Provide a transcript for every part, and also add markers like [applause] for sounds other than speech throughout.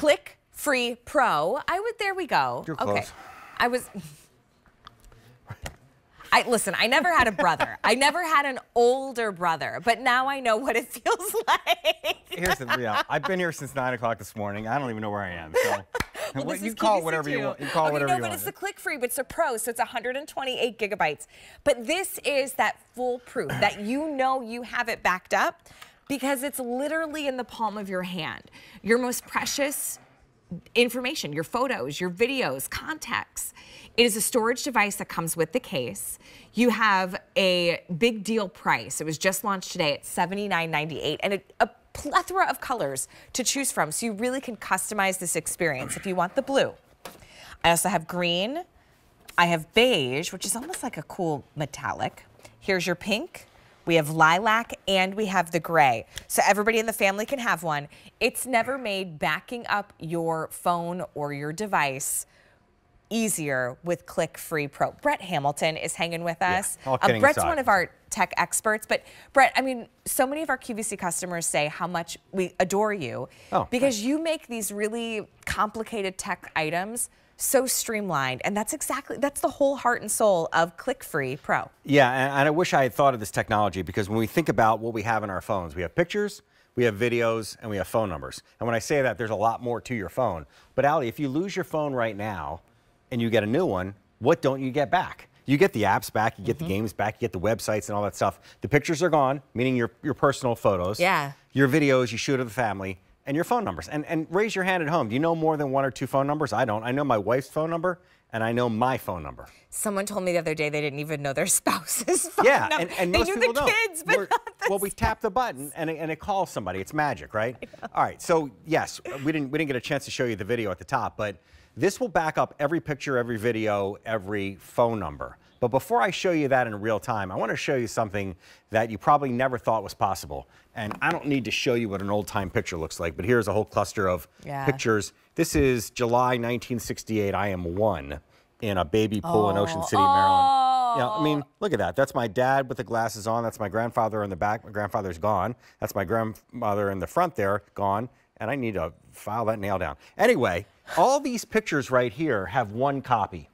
Click Free Pro. I would, there we go. You're okay. close. I was. [laughs] I listen, I never had a brother. I never had an older brother, but now I know what it [laughs] feels like. Here's the yeah. I've been here since nine o'clock this morning. I don't even know where I am. So [laughs] Well, what- this you is call it whatever you want. You call it okay, whatever no, you but want. it's the ClickFree, but it's a pro, so it's 128 gigabytes. But this is that foolproof that you know you have it backed up because it's literally in the palm of your hand. Your most precious information, your photos, your videos, contacts. It is a storage device that comes with the case. You have a big deal price. It was just launched today at $79.98 and a, a plethora of colors to choose from. So you really can customize this experience if you want the blue. I also have green. I have beige, which is almost like a cool metallic. Here's your pink. We have lilac and we have the gray. So everybody in the family can have one. It's never made backing up your phone or your device easier with ClickFree Pro. Brett Hamilton is hanging with us. all Uh, Brett's aside. one of our tech experts, but Brett, I mean, so many of our QVC customers say how much we adore you Oh, because you make these really complicated tech items so streamlined, and that's exactly that's the whole heart and soul of ClickFree Pro. Yeah, and, and I wish I had thought of this technology because when we think about what we have in our phones, we have pictures, we have videos, and we have phone numbers. And when I say that, there's a lot more to your phone. But Ali, if you lose your phone right now and you get a new one, what don't you get back? You get the apps back, you get Mm-hmm. the games back, you get the websites and all that stuff. The pictures are gone, meaning your, your personal photos. Yeah. Your videos you shoot of the family, and your phone numbers. And, and raise your hand at home. Do you know more than one or two phone numbers? I don't. I know my wife's phone number, and I know my phone number. Someone told me the other day they didn't even know their [laughs] spouse's phone Yeah, number. and, and they most knew people the don't. kids, but We're- not the well, we tap the button and it, and it calls somebody. It's magic, right? [laughs] All right. So yes, we didn't we didn't get a chance to show you the video at the top, but this will back up every picture, every video, every phone number. But before I show you that in real time, I want to show you something that you probably never thought was possible. And I don't need to show you what an old time picture looks like, but here's a whole cluster of Yeah. pictures. This is July 1968. I am one in a baby pool in Ocean City, oh. Maryland. Oh. Yeah, I mean, look at that. That's my dad with the glasses on. That's my grandfather in the back. My grandfather's gone. That's my grandmother in the front there, gone. And I need to file that nail down. Anyway, all these pictures right here have one copy.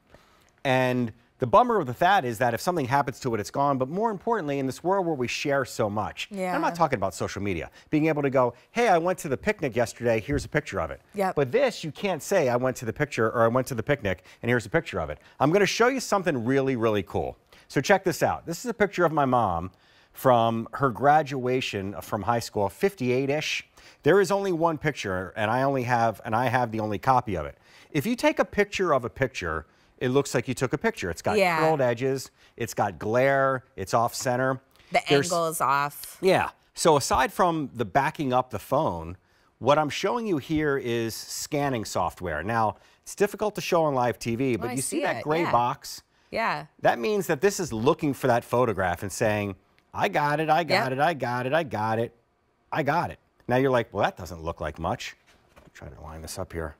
And the bummer with that is that if something happens to it, it's gone. But more importantly, in this world where we share so much, and I'm not talking about social media, being able to go, hey, I went to the picnic yesterday, here's a picture of it. Yep. But this, you can't say, I went to the picture or I went to the picnic and here's a picture of it. I'm going to show you something really, really cool. So check this out. This is a picture of my mom from her graduation from high school, 58-ish. There is only one picture, and I only have, and I have the only copy of it. If you take a picture of a picture, it looks like you took a picture. It's got Yeah. curled edges, it's got glare, it's off center. the There's- angle is off. yeah. So aside from the backing up the phone, what I'm showing you here is scanning software. Now, it's difficult to show on live TV, oh, but Oh, you see, see that gray yeah. box? Yeah. That means that this is looking for that photograph and saying, I got it, I got Yep. it, I got it, I got it, I got it. Now you're like, well, that doesn't look like much. Try to line this up here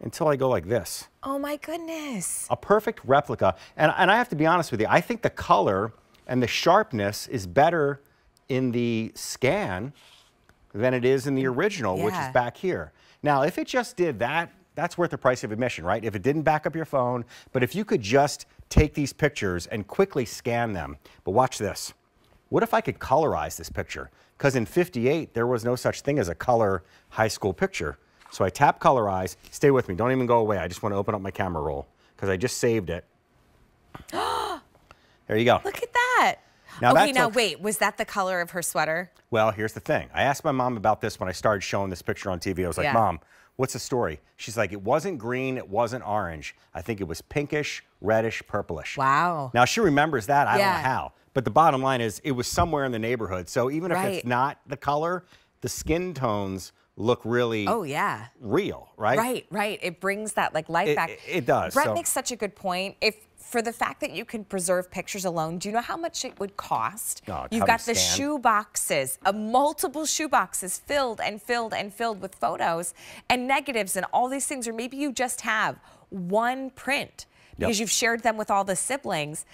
until I go like this Oh my goodness. a perfect replica. And, and I have to be honest with you, I think the color and the sharpness is better in the scan than it is in the original, which is back here. Now, if it just did that, that's worth the price of admission, right? If it didn't back up your phone, but if you could just take these pictures and quickly scan them. But watch this. What if I could colorize this picture? Because in 58, there was no such thing as a color high school picture. So I tap colorize. Stay with me. Don't even go away. I just want to open up my camera roll because I just saved it. [gasps] there you go. Look at that. Now okay, now wait, was that the color of her sweater? Well, here's the thing. I asked my mom about this when I started showing this picture on TV. I was like, Yeah. Mom, what's the story? She's like, it wasn't green, it wasn't orange. I think it was pinkish, reddish, purplish. Wow. Now she remembers that. I don't know how. But the bottom line is it was somewhere in the neighborhood. So even if Right. it's not the color, the skin tones look really Oh yeah. real, right? Right, right. It brings that like life It- back. it- it does, Brett so- makes such a good point. If for the fact that you can preserve pictures alone, do you know how much it would cost? Oh, You've got the shoe boxes, uh, multiple shoe boxes filled and filled and filled with photos and negatives and all these things, or maybe you just have one print because Yep. you've shared them with all the siblings.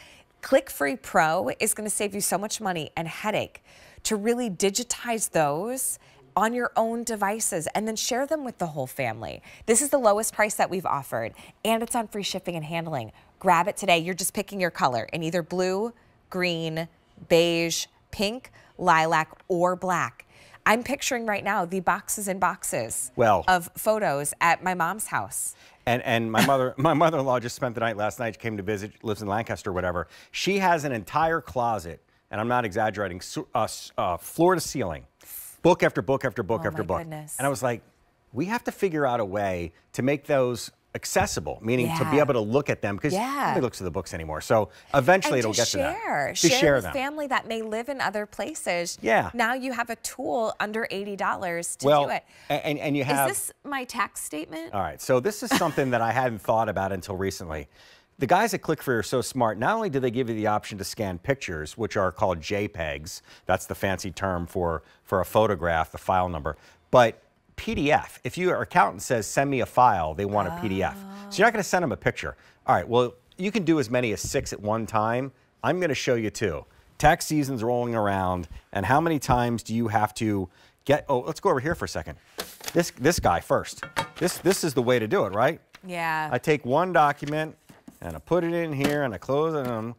ClickFree Pro is going to save you so much money and headache to really digitize those on your own devices and then share them with the whole family. This is the lowest price that we've offered and it's on free shipping and handling. Grab it today. You're just picking your color in either blue, green, beige, pink, lilac, or black. I'm picturing right now the boxes and boxes Well- of photos at my mom's house. And and my mother [laughs] my mother-in-law just spent the night last night. She came to visit, lives in Lancaster, or whatever. She has an entire closet, and I'm not exaggerating, uh, uh, floor to ceiling, book after book after book Oh, after book. goodness. And I was like, we have to figure out a way to make those accessible, meaning to be able to look at them because Yeah. nobody looks at the books anymore. So eventually it'll get share. to that. To share, share with them. family that may live in other places. Yeah. Now you have a tool under eighty dollars to well, do it. and and you have Is this my tax statement? All right, so this is something that I hadn't thought about until recently. The guys at ClickFree are so smart. Not only do they give you the option to scan pictures, which are called JPEGs, that's the fancy term for, for a photograph, the file number, but PDF. If your accountant says, send me a file, they want a PDF. So you're not going to send them a picture. All right, well, you can do as many as six at one time. I'm going to show you two. Tax season's rolling around, and how many times do you have to get? Oh, let's go over here for a second. This this guy first. This this is the way to do it, right? Yeah. I take one document and I put it in here and I close it and,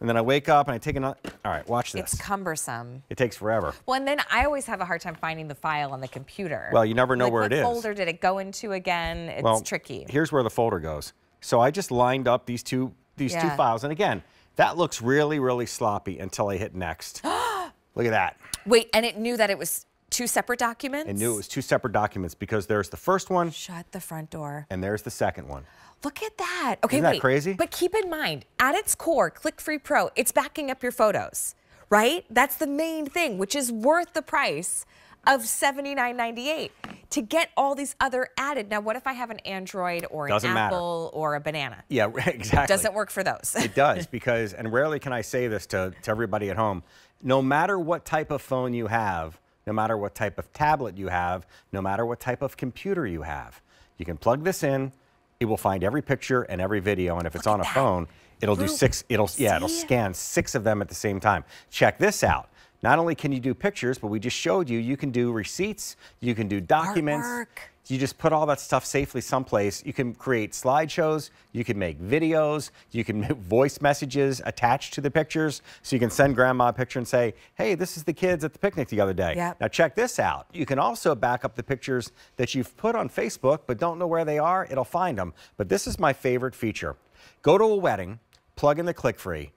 and then I wake up and I take another. All right, watch this. it's cumbersome. it takes forever. Well, and then I always have a hard time finding the file on the computer. Well, you never know Like, where it is. what folder did it go into again? It's well, tricky. Here's where the folder goes. So I just lined up these two these two files, and again, that looks really really sloppy until I hit next. [gasps] Look at that. Wait, and it knew that it was two separate documents? It knew it was two separate documents because there's the first one Shut the front door. and there's the second one. Look at that. Okay, Isn't that wait. crazy? But keep in mind, at its core, ClickFree Pro, it's backing up your photos, right? That's the main thing, which is worth the price of $79.98 to get all these other added. Now, what if I have an Android or an Doesn't matter. Apple or a banana? Yeah, [laughs] exactly. Doesn't work for those. It does [laughs] because, and rarely can I say this to, to everybody at home, no matter what type of phone you have, no matter what type of tablet you have, no matter what type of computer you have, you can plug this in. It will find every picture and every video, and if it's on a that. phone, it'll do six. It'll yeah, it'll scan six of them at the same time. Check this out. Not only can you do pictures, but we just showed you you can do receipts, you can do documents. Artwork. You just put all that stuff safely someplace. You can create slideshows, you can make videos, you can [laughs] make voice messages attached to the pictures. So you can send grandma a picture and say, hey, this is the kids at the picnic the other day. Yep. Now check this out. You can also back up the pictures that you've put on Facebook but don't know where they are. It'll find them. But this is my favorite feature. Go to a wedding, plug in the ClickFree.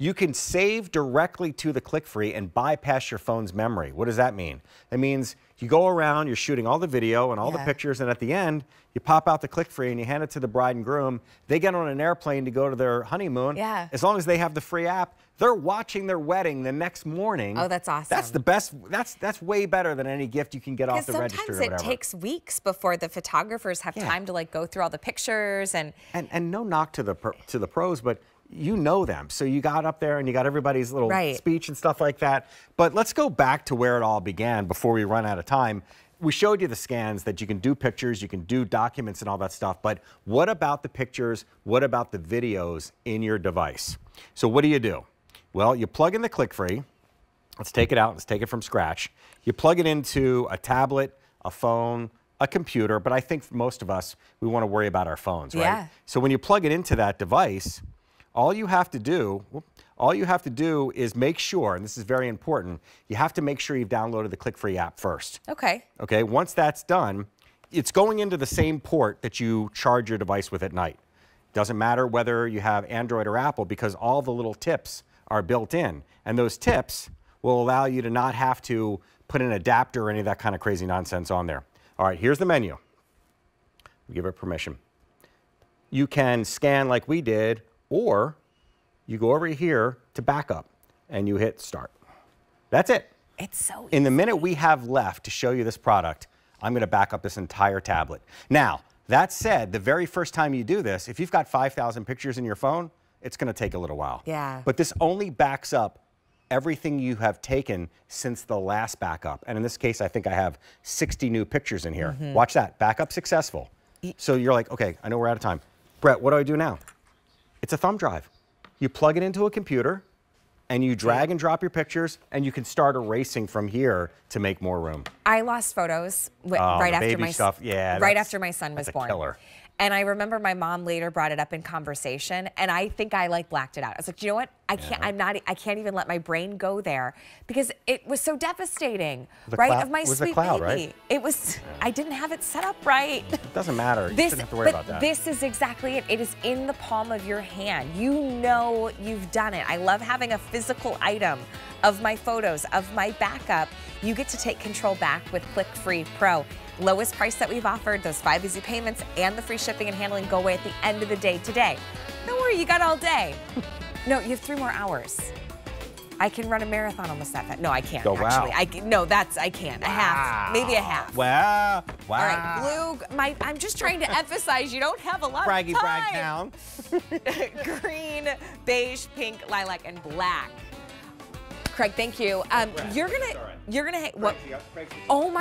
You can save directly to the ClickFree and bypass your phone's memory. What does that mean? It means you go around, you're shooting all the video and all the pictures, and at the end, you pop out the ClickFree and you hand it to the bride and groom. They get on an airplane to go to their honeymoon. Yeah. As long as they have the free app, they're watching their wedding the next morning. Oh, that's awesome. That's the best. That's that's way better than any gift you can get off the register or sometimes it takes weeks before the photographers have Yeah. time to like go through all the pictures and and and no knock to the to the pros, but you know them. So you got up there and you got everybody's little Right. speech and stuff like that. But let's go back to where it all began before we run out of time. We showed you the scans that you can do pictures, you can do documents and all that stuff. But what about the pictures? What about the videos in your device? So what do you do? Well, you plug in the ClickFree. Let's take it out. Let's take it from scratch. You plug it into a tablet, a phone, a computer, but I think for most of us, we want to worry about our phones, right? Yeah. So when you plug it into that device, all you have to do, all you have to do is make sure, and this is very important, you have to make sure you've downloaded the ClickFree app first. okay. Okay, once that's done, it's going into the same port that you charge your device with at night. Doesn't matter whether you have Android or Apple because all the little tips are built in. And those tips will allow you to not have to put an adapter or any of that kind of crazy nonsense on there. All right, here's the menu. Give it permission. You can scan like we did, or you go over here to backup and you hit start. That's it. It's so In the minute we have left to show you this product, I'm going to back up this entire tablet. Now, that said, the very first time you do this, if you've got 5,000 pictures in your phone, it's going to take a little while. Yeah. But this only backs up everything you have taken since the last backup. And in this case, I think I have 60 new pictures in here. Mm-hmm. Watch that. Backup successful. So you're like, okay, I know we're out of time. Brett, what do I do now? It's a thumb drive. You plug it into a computer, and you drag and drop your pictures, and you can start erasing from here to make more room. I lost photos Oh, right after my stuff, yeah, right after my son was born. killer. And I remember my mom later brought it up in conversation, and I think I like blacked it out. I was like, you know what? I can't. I'm not. I can't even let my brain go there because it was so devastating, The right? of my sweet cloud, baby. right? It was. I didn't have it set up right. It doesn't matter. You This, shouldn't have to worry but about that. this is exactly it. It is in the palm of your hand. You know you've done it. I love having a physical item of my photos, of my backup. You get to take control back with ClickFree Pro. Lowest price that we've offered, those five easy payments and the free shipping and handling go away at the end of the day today. Don't worry, you got all day. [laughs] No, you have three more hours. I can run a marathon almost that fast. No, I can't Oh, wow. actually. I can- no, that's I can't. A half, maybe a half. Wow. Wow. All right, blue. My, I'm just trying to [laughs] emphasize you don't have a lot Braggy of brag time. town. [laughs] Green, beige, pink, lilac, and black. Craig, thank you. Um, you're gonna, right. you're gonna, what? Oh my.